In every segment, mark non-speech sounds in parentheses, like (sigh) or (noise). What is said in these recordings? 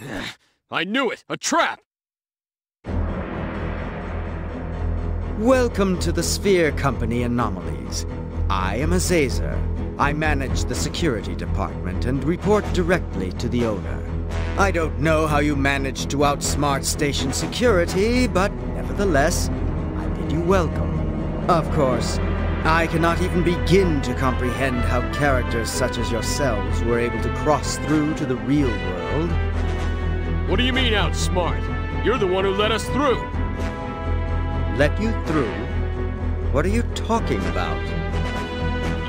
(sighs) I knew it! A trap! Welcome to the Sphere Company Anomalies. I am Azazer. I manage the security department and report directly to the owner. I don't know how you managed to outsmart station security, but nevertheless, I bid you welcome. Of course, I cannot even begin to comprehend how characters such as yourselves were able to cross through to the real world. What do you mean outsmart? You're the one who let us through! Let you through? What are you talking about?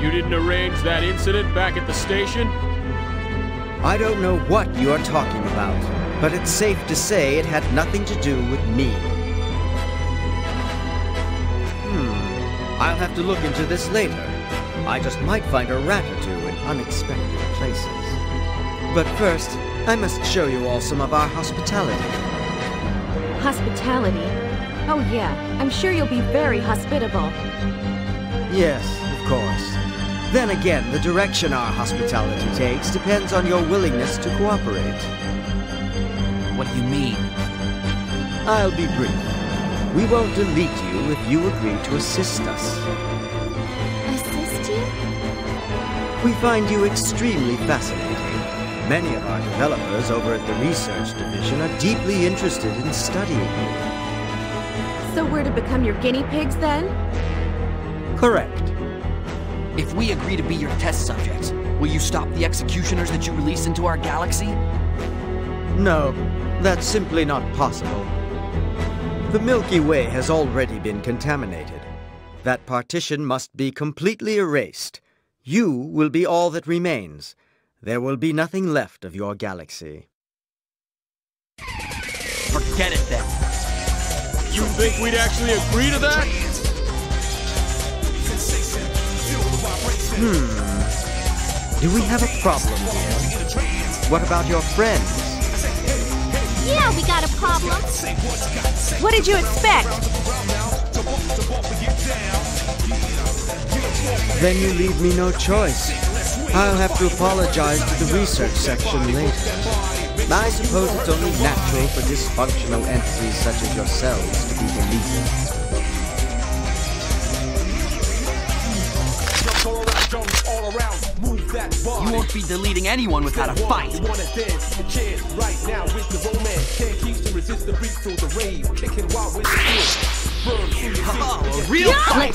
You didn't arrange that incident back at the station? I don't know what you are talking about, but it's safe to say it had nothing to do with me. Hmm, I'll have to look into this later. I just might find a rat or two in unexpected places. But first, I must show you all some of our hospitality. Hospitality? Oh yeah, I'm sure you'll be very hospitable. Yes, of course. Then again, the direction our hospitality takes depends on your willingness to cooperate. What do you mean? I'll be brief. We won't delete you if you agree to assist us. Assist you? We find you extremely fascinating. Many of our developers over at the research division are deeply interested in studying you. So we're to become your guinea pigs then? Correct. If we agree to be your test subjects, will you stop the executioners that you release into our galaxy? No, that's simply not possible. The Milky Way has already been contaminated. That partition must be completely erased. You will be all that remains. There will be nothing left of your galaxy. Forget it then. You think we'd actually agree to that? Hmm. Do we have a problem here? What about your friends? Yeah, we got a problem. What did you expect? Then you leave me no choice. I'll have to apologize to the research section later. I suppose it's only natural for dysfunctional entities such as yourselves to be deleted. You won't be deleting anyone without a fight. Oh, (laughs) a real fight!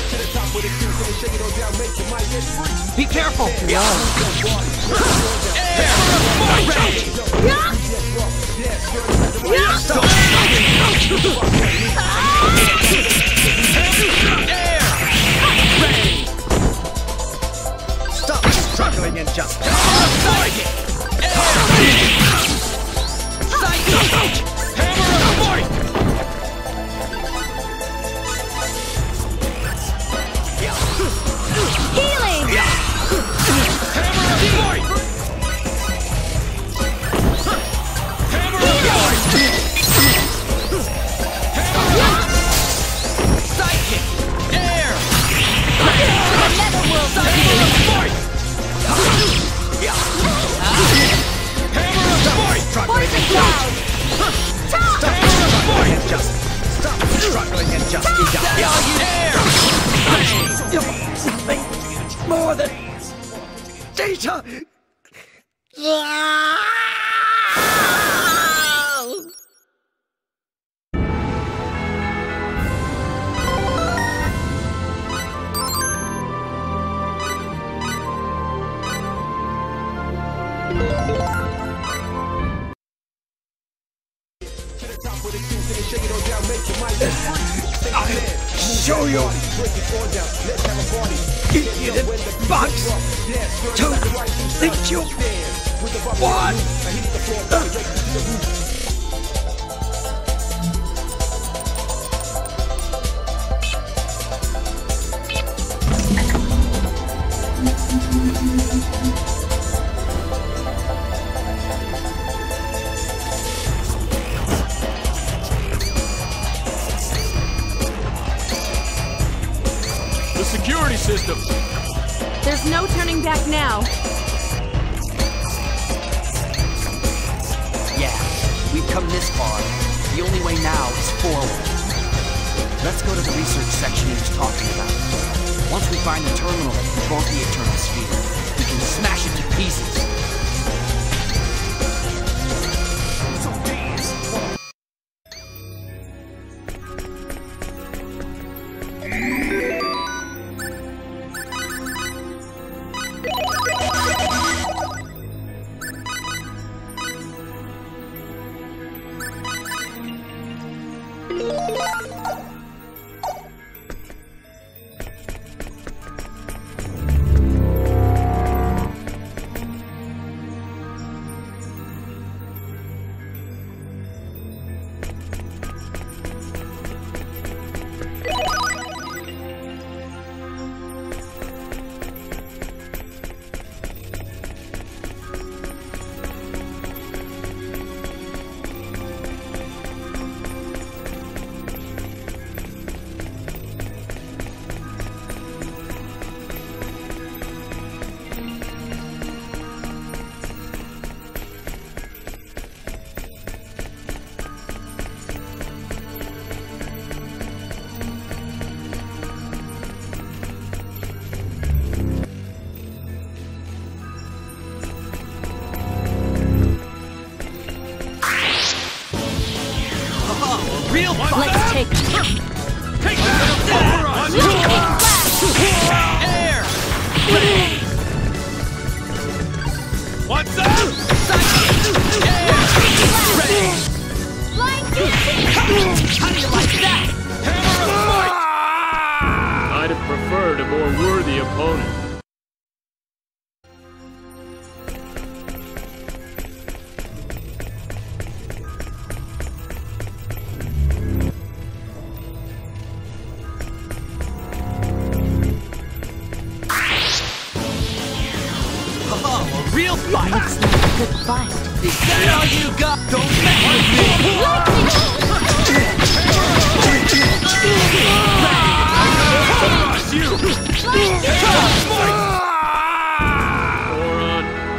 Be careful! Yeah. Stop struggling and just... Healing! Poison cloud! and just... Stop struggling and just eat up. Nothing more than... Data! Show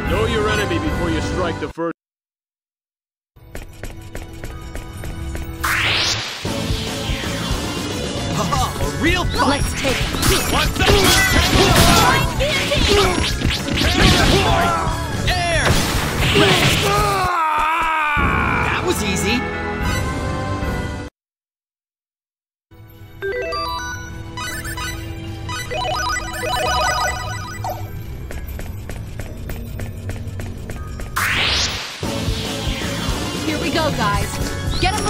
Know your enemy before you strike the first. Haha, a real fight. Let's take it. What's up? Air! Let's go!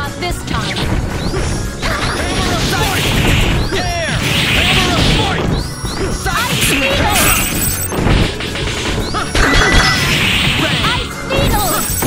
got this time. Hammer of Dice! There! Hammer of Voice! Ice Needle! Ice Needle!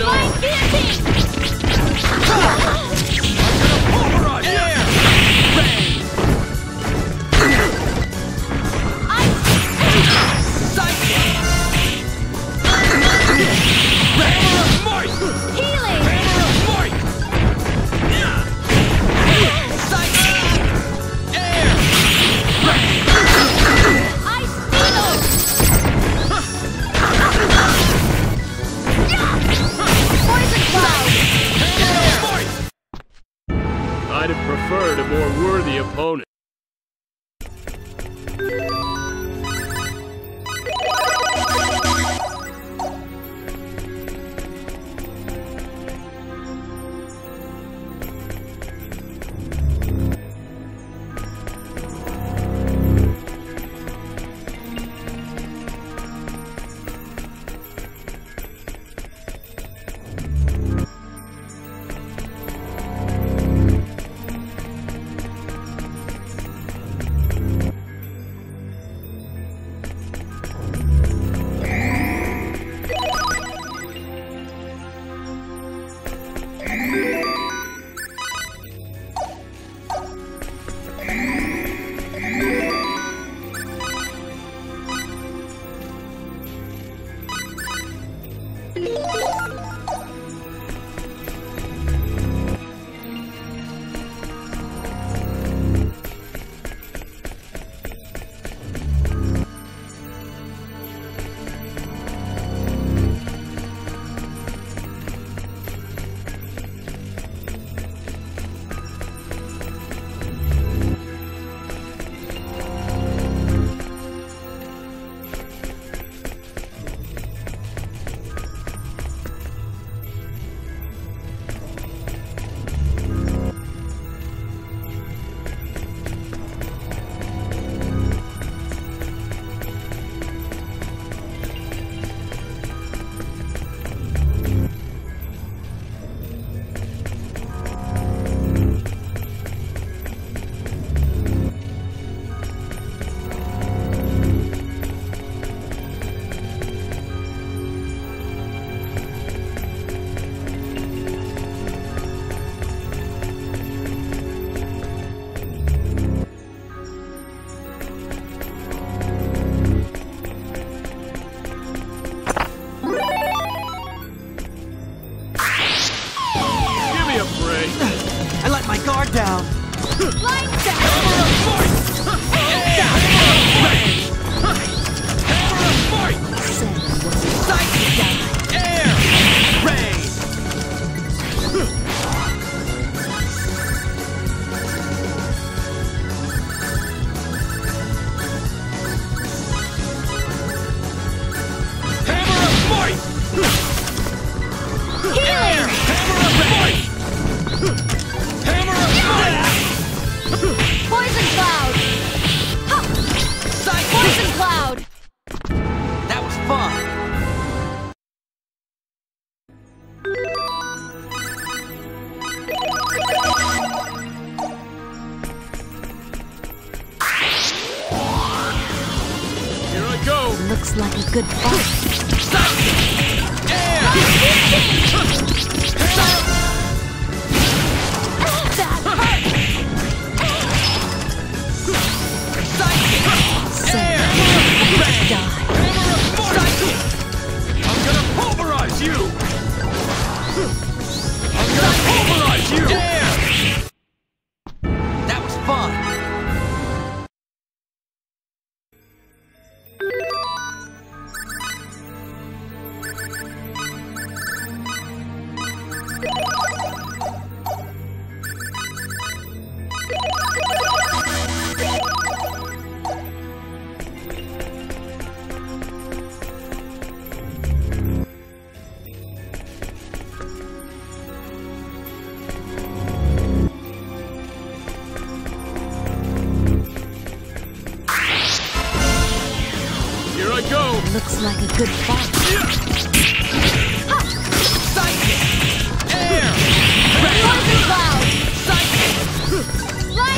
It on!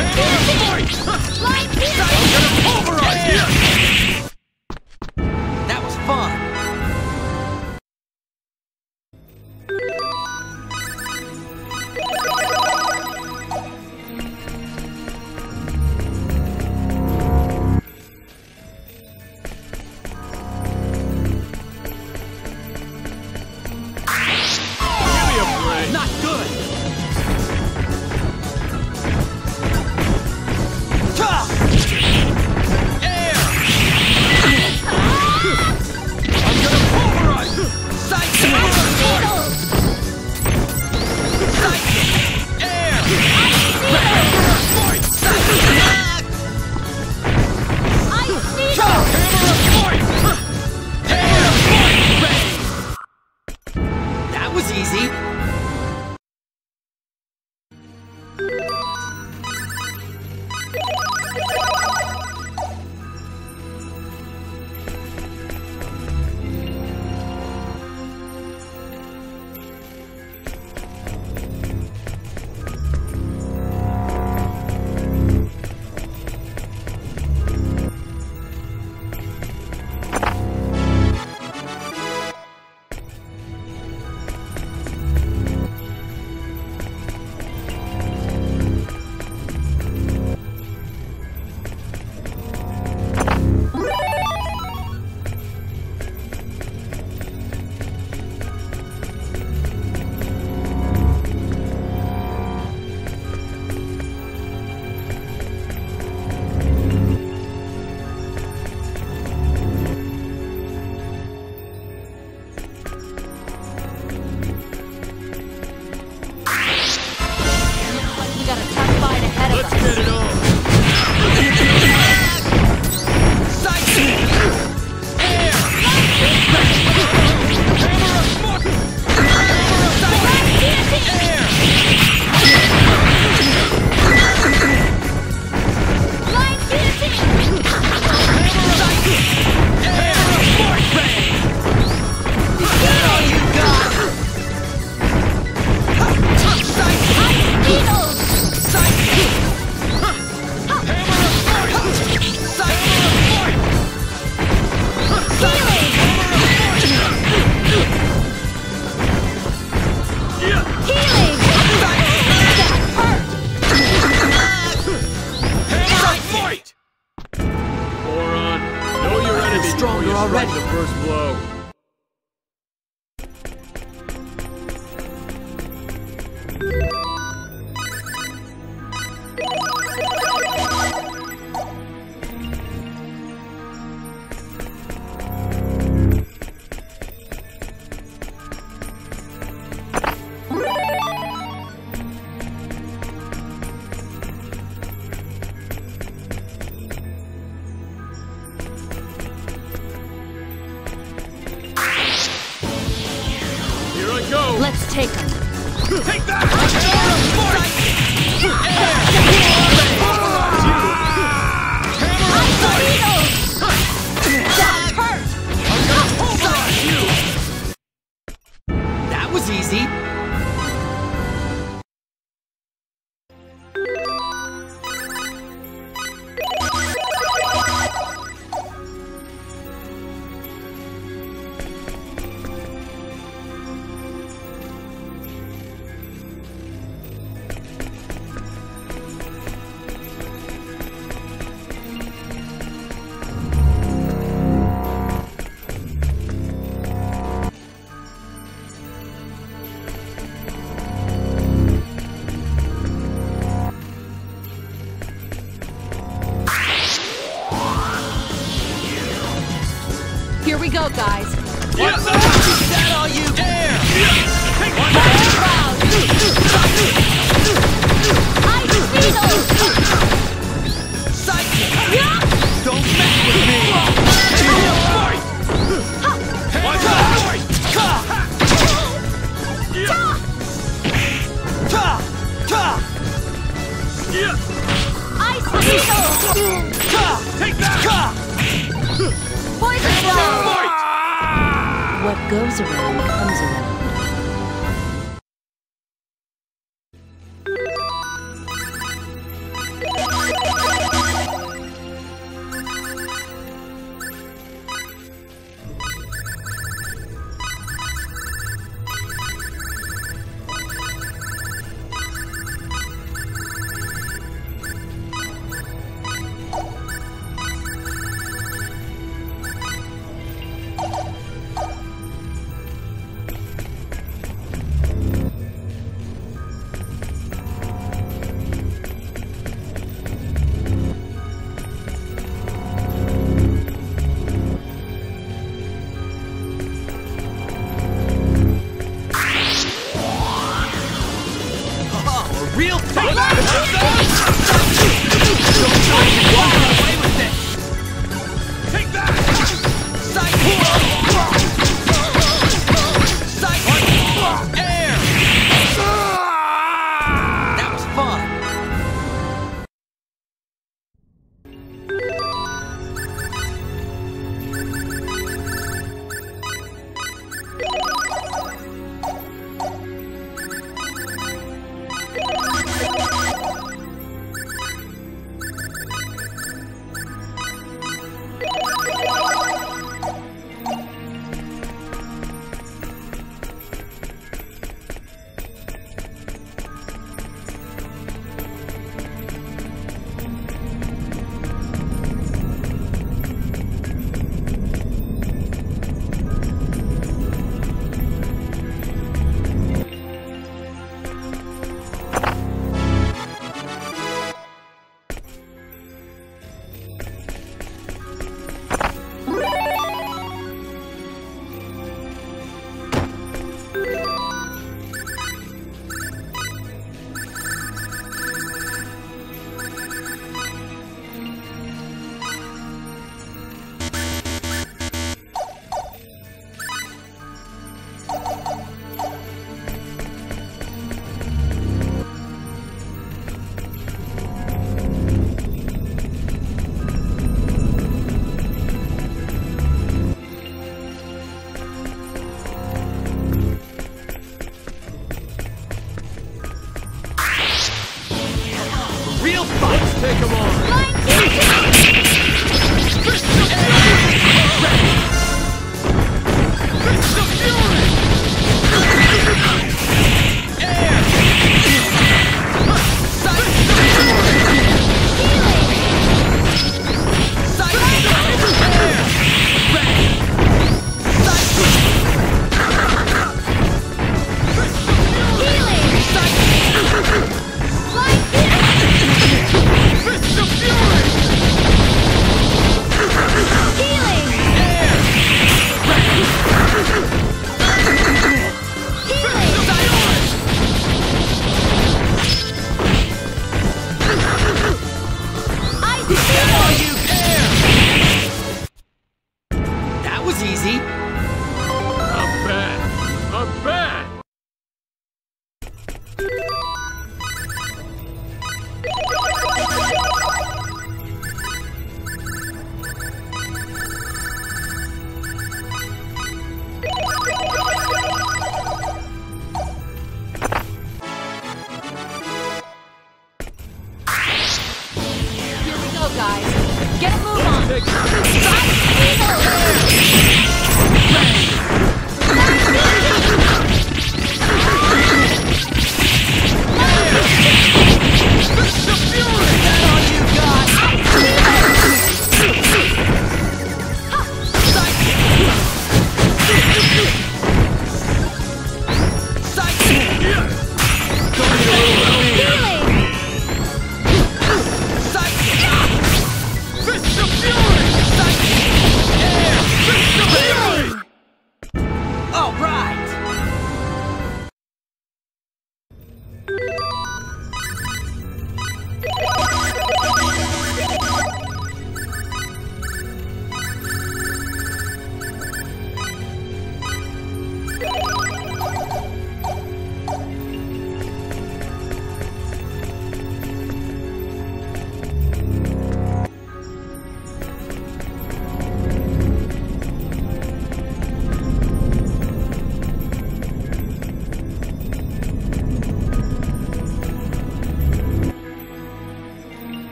Light piercing!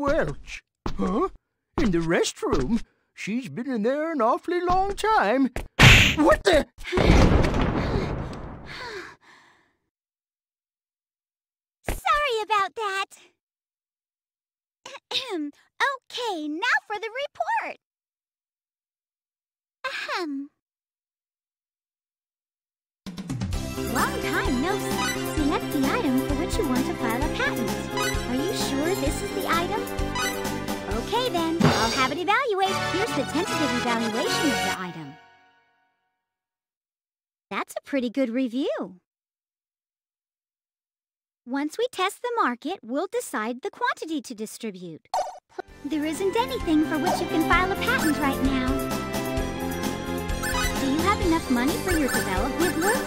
Welch? Huh? In the restroom? She's been in there an awfully long time. What the? Pretty good review. Once we test the market, we'll decide the quantity to distribute. There isn't anything for which you can file a patent right now. Do you have enough money for your development work?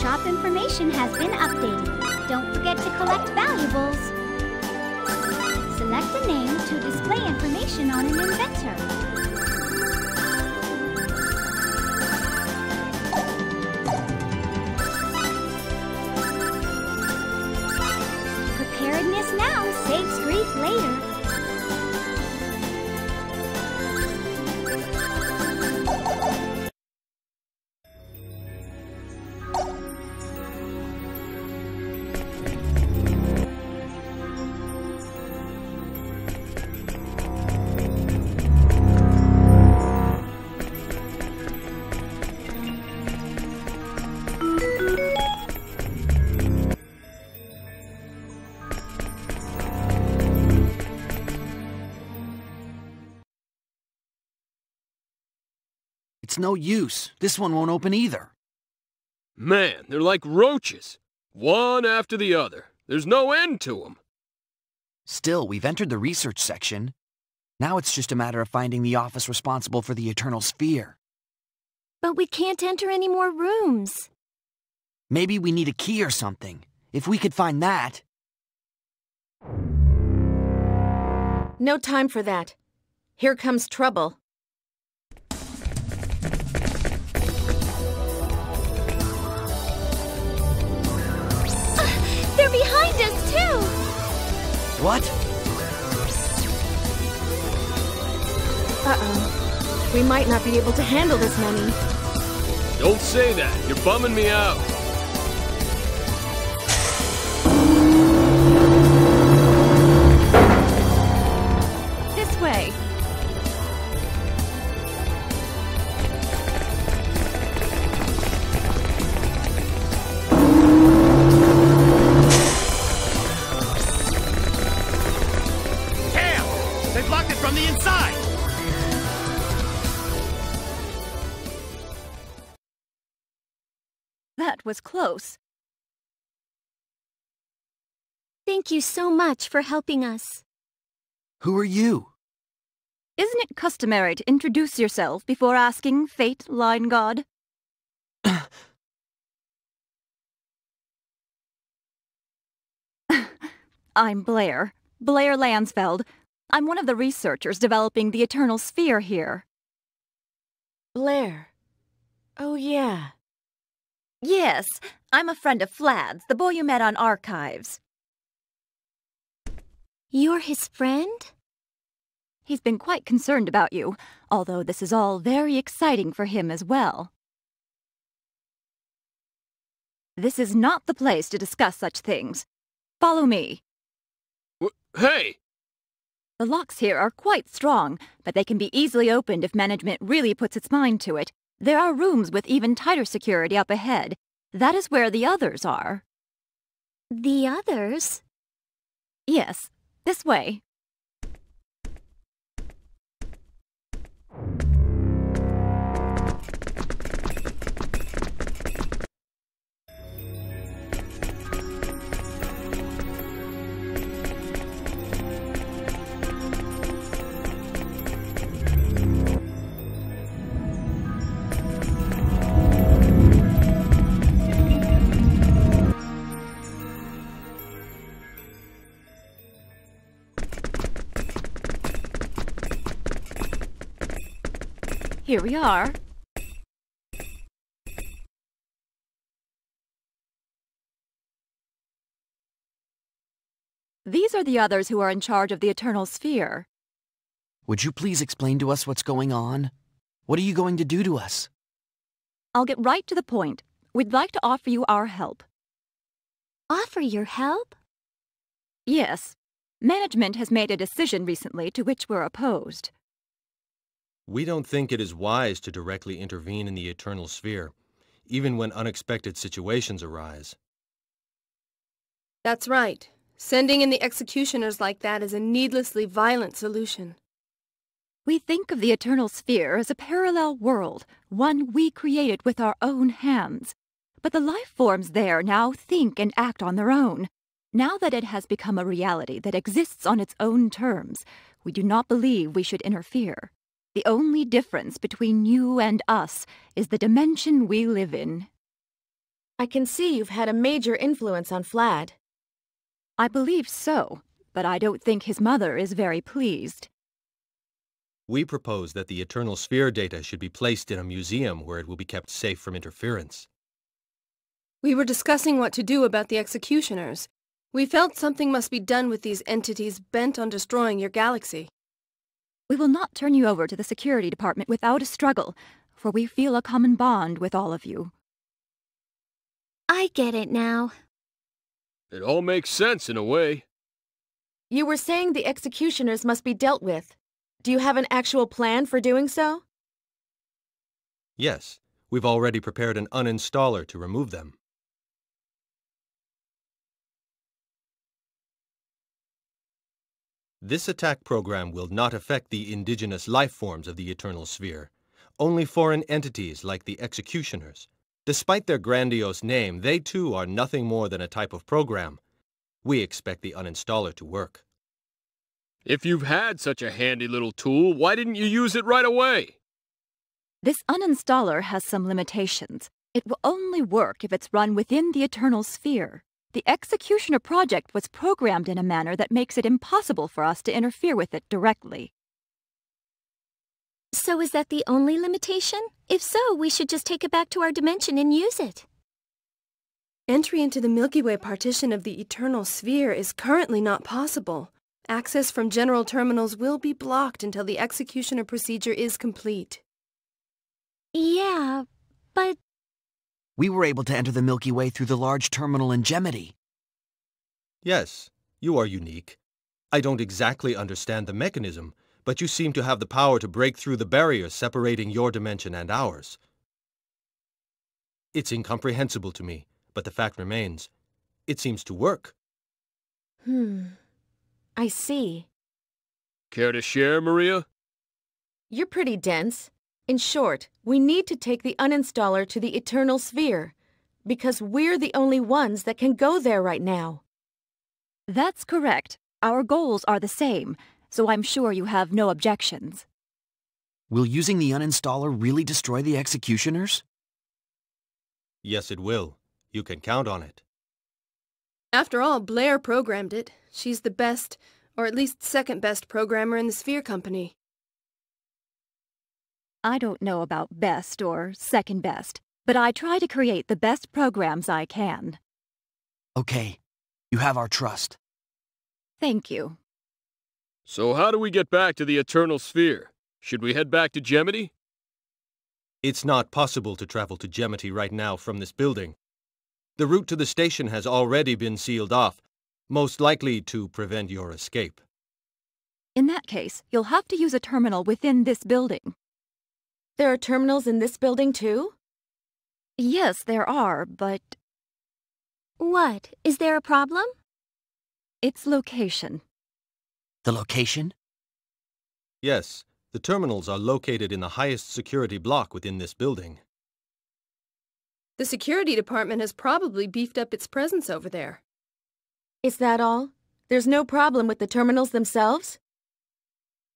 Shop information has been updated. Don't forget to collect valuables. Select a name to display information on an inventor. Now saves grief later. It's no use. This one won't open either. Man, they're like roaches. One after the other. There's no end to them. Still, we've entered the research section. Now it's just a matter of finding the office responsible for the Eternal Sphere. But we can't enter any more rooms. Maybe we need a key or something. If we could find that. No time for that. Here comes trouble. What? Uh-oh. We might not be able to handle this many. Don't say that. You're bumming me out. That was close. Thank you so much for helping us. Who are you? Isn't it customary to introduce yourself before asking Fayt Leingod? (coughs) I'm Blair. Blair Landfeld. I'm one of the researchers developing the Eternal Sphere here. Blair. Oh, yeah. Yes, I'm a friend of Flad's, the boy you met on Archives. You're his friend? He's been quite concerned about you, although this is all very exciting for him as well. This is not the place to discuss such things. Follow me. Wh- Hey! The locks here are quite strong, but they can be easily opened if management really puts its mind to it. There are rooms with even tighter security up ahead. That is where the others are. The others? Yes, this way. Here we are. These are the others who are in charge of the Eternal Sphere. Would you please explain to us what's going on? What are you going to do to us? I'll get right to the point. We'd like to offer you our help. Offer your help? Yes. Management has made a decision recently to which we're opposed. We don't think it is wise to directly intervene in the eternal sphere, even when unexpected situations arise. That's right. Sending in the executioners like that is a needlessly violent solution. We think of the Eternal Sphere as a parallel world, one we created with our own hands. But the life forms there now think and act on their own. Now that it has become a reality that exists on its own terms, we do not believe we should interfere. The only difference between you and us is the dimension we live in. I can see you've had a major influence on Flad. I believe so, but I don't think his mother is very pleased. We propose that the Eternal Sphere data should be placed in a museum where it will be kept safe from interference. We were discussing what to do about the executioners. We felt something must be done with these entities bent on destroying your galaxy. We will not turn you over to the security department without a struggle, for we feel a common bond with all of you. I get it now. It all makes sense in a way. You were saying the executioners must be dealt with. Do you have an actual plan for doing so? Yes, we've already prepared an uninstaller to remove them. This attack program will not affect the indigenous life forms of the Eternal Sphere, only foreign entities like the Executioners. Despite their grandiose name, they too are nothing more than a type of program. We expect the uninstaller to work. If you've had such a handy little tool, why didn't you use it right away? This uninstaller has some limitations. It will only work if it's run within the Eternal Sphere. The Executioner project was programmed in a manner that makes it impossible for us to interfere with it directly. So is that the only limitation? If so, we should just take it back to our dimension and use it. Entry into the Milky Way partition of the Eternal Sphere is currently not possible. Access from general terminals will be blocked until the executioner procedure is complete. Yeah, but We were able to enter the Milky Way through the large terminal in Gemity. Yes, you are unique. I don't exactly understand the mechanism, but you seem to have the power to break through the barrier separating your dimension and ours. It's incomprehensible to me, but the fact remains. It seems to work. Hmm. I see. Care to share, Maria? You're pretty dense. In short, we need to take the uninstaller to the Eternal Sphere, because we're the only ones that can go there right now. That's correct. Our goals are the same, so I'm sure you have no objections. Will using the uninstaller really destroy the executioners? Yes, it will. You can count on it. After all, Blair programmed it. She's the best, or at least second best programmer in the Sphere Company. I don't know about best or second best, but I try to create the best programs I can. Okay, you have our trust. Thank you. So how do we get back to the Eternal Sphere? Should we head back to Gemity? It's not possible to travel to Gemity right now from this building. The route to the station has already been sealed off, most likely to prevent your escape. In that case, you'll have to use a terminal within this building. There are terminals in this building too? Yes, there are, but what? Is there a problem? its location. The location? Yes, the terminals are located in the highest security block within this building. The security department has probably beefed up its presence over there. Is that all? There's no problem with the terminals themselves?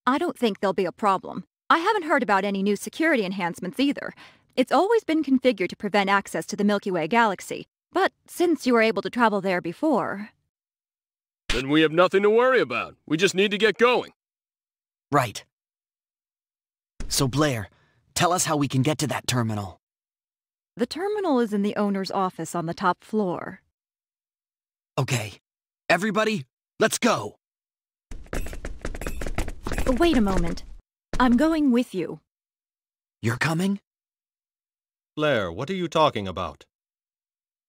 I don't think there'll be a problem. I haven't heard about any new security enhancements either. It's always been configured to prevent access to the Milky Way galaxy. But since you were able to travel there before, Then we have nothing to worry about. We just need to get going. Right. So, Blair, tell us how we can get to that terminal. the terminal is in the owner's office on the top floor. Okay, everybody, Let's go! Wait a moment. I'm going with you. You're coming? Blair, what are you talking about?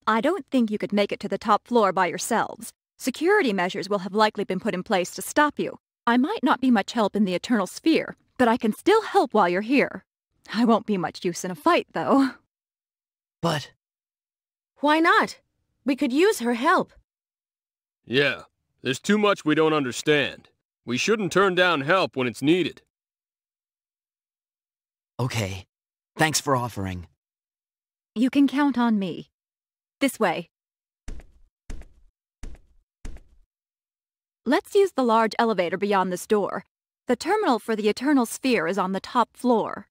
I don't think you could make it to the top floor by yourselves. Security measures will have likely been put in place to stop you. I might not be much help in the Eternal Sphere, but I can still help while you're here. I won't be much use in a fight, though. But... Why not? We could use her help. Yeah, there's too much we don't understand. We shouldn't turn down help when it's needed. Okay. Thanks for offering. You can count on me. This way. Let's use the large elevator beyond this door. The terminal for the Eternal Sphere is on the top floor.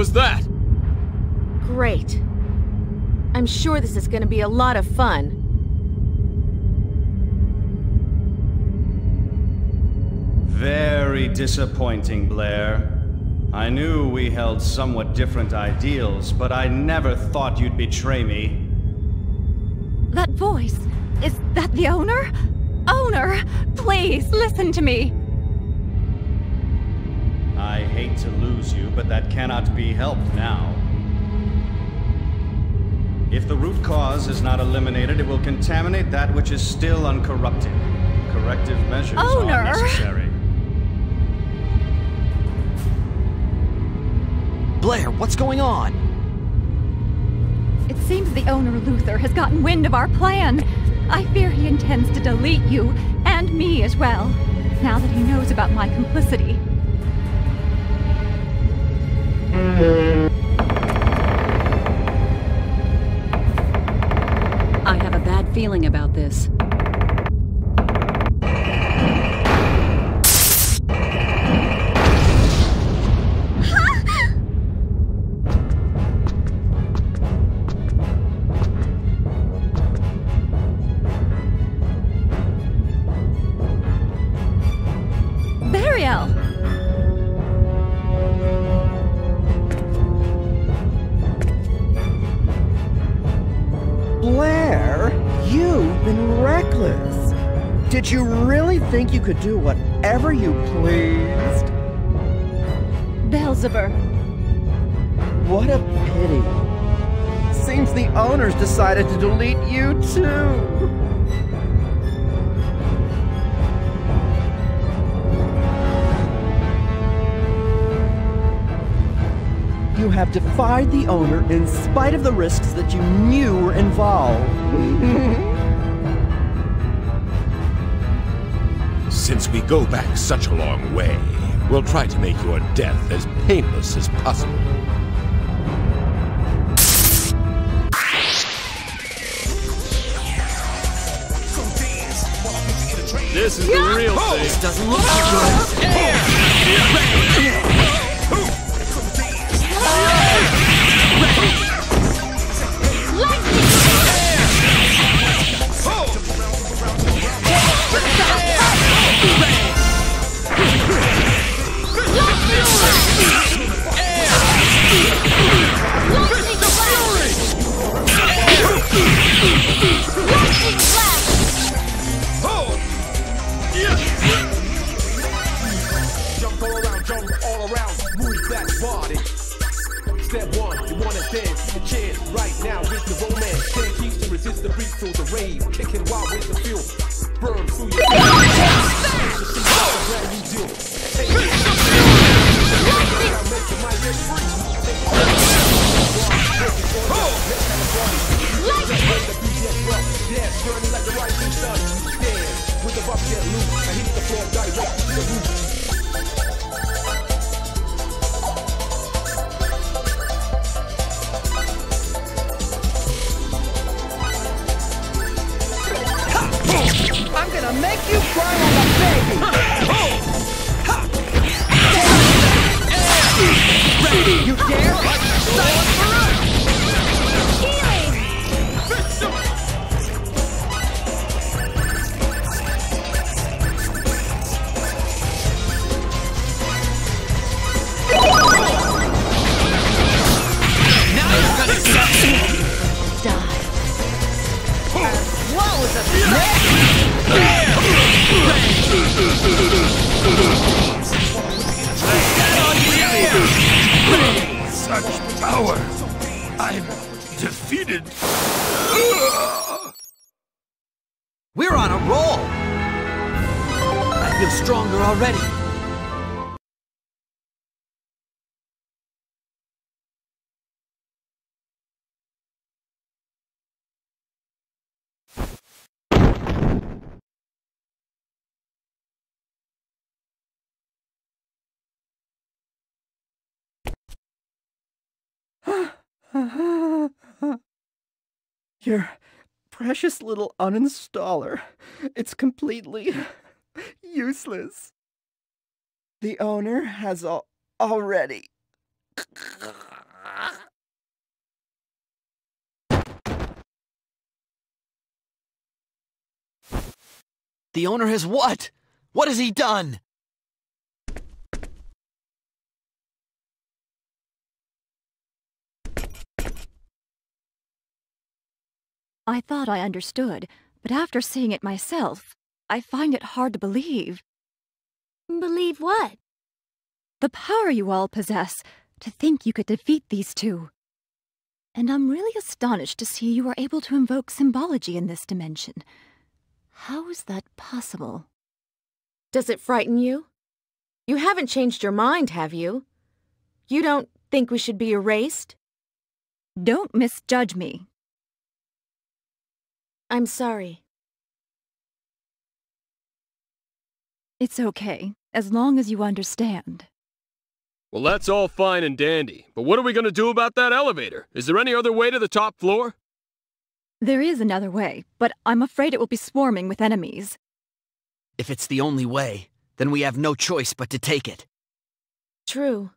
Was that? Great. I'm sure this is going to be a lot of fun. Very disappointing, Blair. I knew we held somewhat different ideals, but I never thought you'd betray me. That voice, is that the owner? Owner, please listen to me. I hate to lose you, but that cannot be helped now. If the root cause is not eliminated, it will contaminate that which is still uncorrupted. Corrective measures Owner! are necessary. Blair, what's going on? It seems the owner Luther has gotten wind of our plan. I fear he intends to delete you, and me as well, now that he knows about my complicity. You could do whatever you pleased? Beelzebub. What a pity. Seems the owners decided to delete you too. You have defied the owner in spite of the risks that you knew were involved. (laughs) we go back such a long way, we'll try to make your death as painless as possible. This is the real thing. This doesn't look too good. Jump Such power! I'm defeated. We're on a roll! I feel stronger already. (laughs) Your precious little uninstaller. It's completely (laughs) useless. The owner has al- already. The owner has what? What has he done? I thought I understood, but after seeing it myself, I find it hard to believe. Believe what? The power you all possess to think you could defeat these two. And I'm really astonished to see you are able to invoke symbology in this dimension. How is that possible? Does it frighten you? You haven't changed your mind, have you? You don't Think we should be erased? Don't misjudge me. I'm sorry. It's okay, as long as you understand. Well, that's all fine and dandy, but what are we gonna do about that elevator? Is there any other way to the top floor? There is another way, but I'm afraid it will be swarming with enemies. If it's the only way, then we have no choice but to take it. True.